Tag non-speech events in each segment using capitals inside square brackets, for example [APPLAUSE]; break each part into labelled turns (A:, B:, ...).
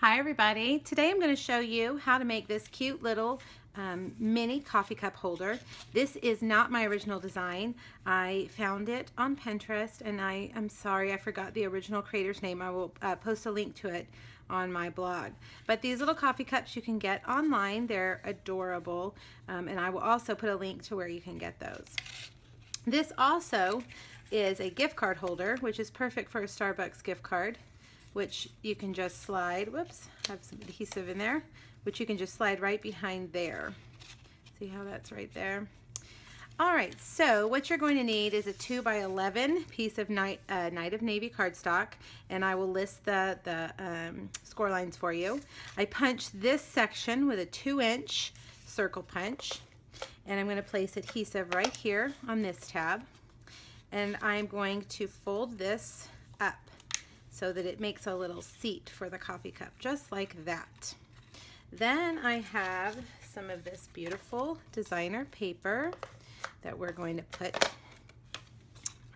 A: Hi everybody. Today I'm going to show you how to make this cute little um, mini coffee cup holder. This is not my original design. I found it on Pinterest and I am sorry I forgot the original creator's name. I will uh, post a link to it on my blog. But these little coffee cups you can get online. They're adorable um, and I will also put a link to where you can get those. This also is a gift card holder which is perfect for a Starbucks gift card which you can just slide, whoops, have some adhesive in there, which you can just slide right behind there. See how that's right there? All right, so what you're going to need is a 2 by 11 piece of Night, uh, Night of Navy cardstock, and I will list the, the um, score lines for you. I punched this section with a 2-inch circle punch, and I'm going to place adhesive right here on this tab, and I'm going to fold this up so that it makes a little oh. seat for the coffee cup, just like that. Then I have some of this beautiful designer paper that we're going to put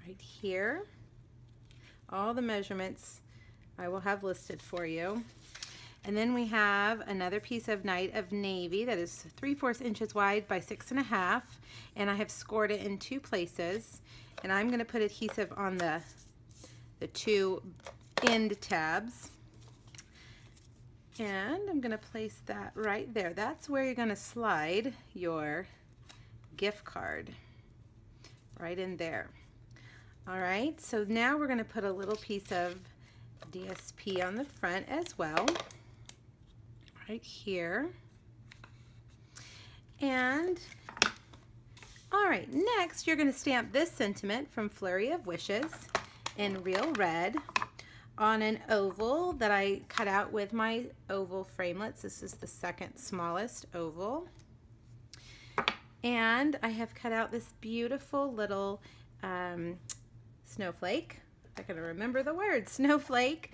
A: right here. All the measurements I will have listed for you. And then we have another piece of Night of Navy that is 3 fourths inches wide by six and a half. And I have scored it in two places. And I'm gonna put adhesive on the, the two end tabs. And I'm going to place that right there. That's where you're going to slide your gift card. Right in there. All right, so now we're going to put a little piece of DSP on the front as well. Right here. And, all right, next you're going to stamp this sentiment from Flurry of Wishes in real red on an oval that I cut out with my oval framelits. This is the second smallest oval. And I have cut out this beautiful little um, snowflake. I gotta remember the word, [LAUGHS] snowflake.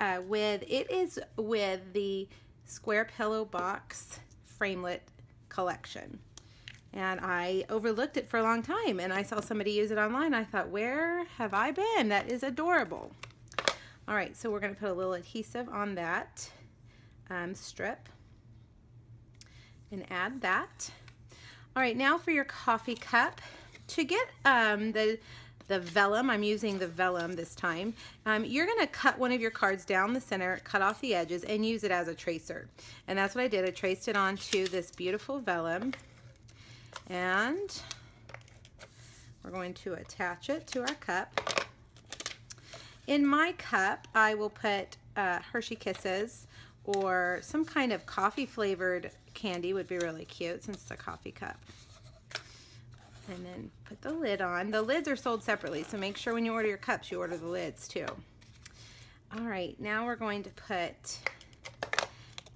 A: Uh, with It is with the Square Pillow Box Framelit collection. And I overlooked it for a long time and I saw somebody use it online. I thought, where have I been? That is adorable. All right, so we're gonna put a little adhesive on that um, strip and add that. All right, now for your coffee cup. To get um, the, the vellum, I'm using the vellum this time, um, you're gonna cut one of your cards down the center, cut off the edges, and use it as a tracer. And that's what I did. I traced it onto this beautiful vellum. And we're going to attach it to our cup. In my cup, I will put uh, Hershey Kisses or some kind of coffee flavored candy would be really cute since it's a coffee cup. And then put the lid on. The lids are sold separately, so make sure when you order your cups, you order the lids too. All right, now we're going to put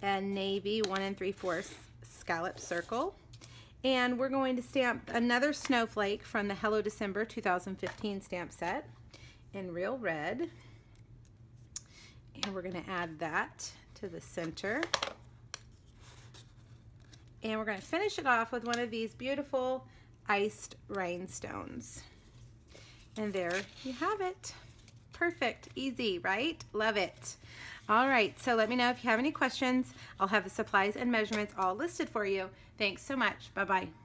A: a navy one and three fourths scallop circle. And we're going to stamp another snowflake from the Hello December 2015 stamp set in real red. And we're going to add that to the center. And we're going to finish it off with one of these beautiful iced rhinestones. And there you have it. Perfect, easy, right? Love it. All right, so let me know if you have any questions. I'll have the supplies and measurements all listed for you. Thanks so much. Bye-bye.